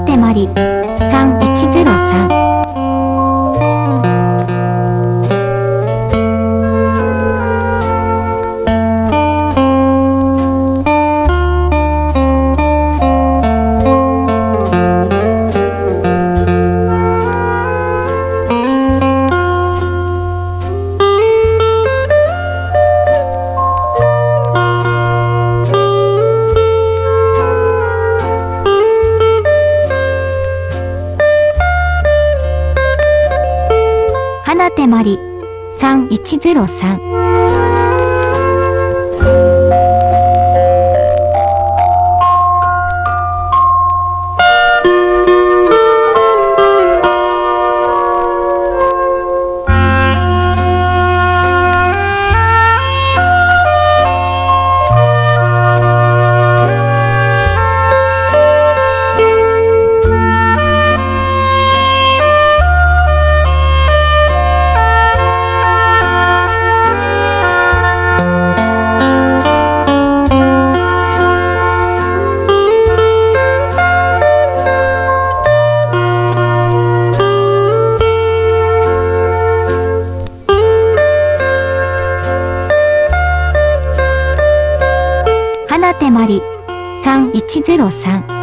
手まり3103花手まり3103花手まり3103